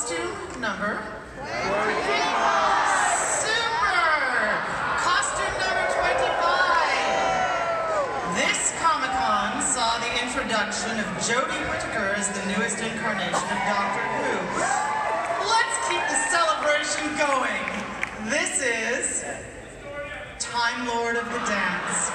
Costume number. Super! Costume number 25. This Comic Con saw the introduction of Jodie Whittaker as the newest incarnation of Doctor Who. Let's keep the celebration going. This is Time Lord of the Dance.